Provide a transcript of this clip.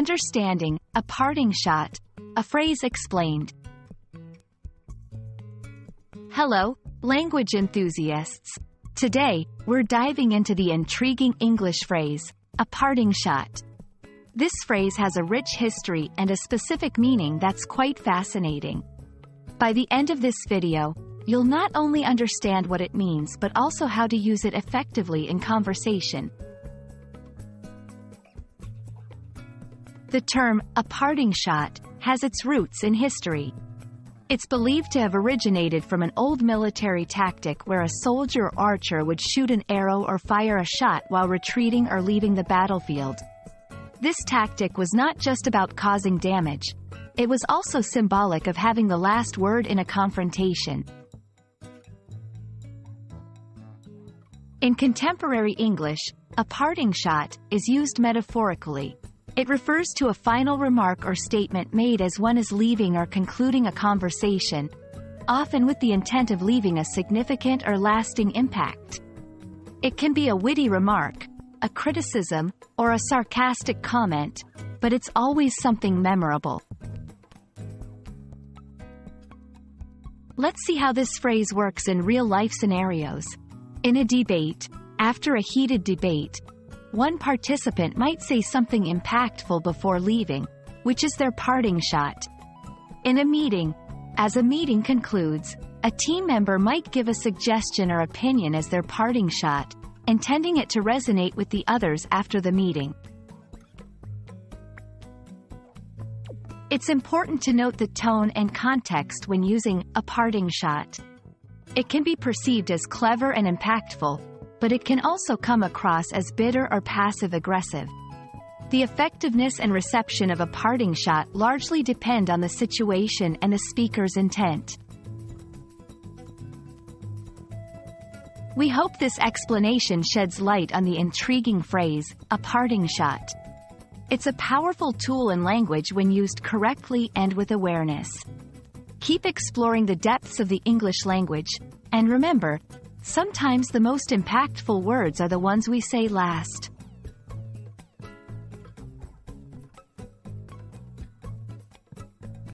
Understanding, a parting shot, a phrase explained. Hello, language enthusiasts. Today, we're diving into the intriguing English phrase, a parting shot. This phrase has a rich history and a specific meaning that's quite fascinating. By the end of this video, you'll not only understand what it means but also how to use it effectively in conversation. The term, a parting shot, has its roots in history. It's believed to have originated from an old military tactic where a soldier or archer would shoot an arrow or fire a shot while retreating or leaving the battlefield. This tactic was not just about causing damage. It was also symbolic of having the last word in a confrontation. In contemporary English, a parting shot is used metaphorically. It refers to a final remark or statement made as one is leaving or concluding a conversation, often with the intent of leaving a significant or lasting impact. It can be a witty remark, a criticism, or a sarcastic comment, but it's always something memorable. Let's see how this phrase works in real-life scenarios. In a debate, after a heated debate, one participant might say something impactful before leaving, which is their parting shot. In a meeting, as a meeting concludes, a team member might give a suggestion or opinion as their parting shot, intending it to resonate with the others after the meeting. It's important to note the tone and context when using a parting shot. It can be perceived as clever and impactful, but it can also come across as bitter or passive-aggressive. The effectiveness and reception of a parting shot largely depend on the situation and the speaker's intent. We hope this explanation sheds light on the intriguing phrase, a parting shot. It's a powerful tool in language when used correctly and with awareness. Keep exploring the depths of the English language, and remember, Sometimes the most impactful words are the ones we say last.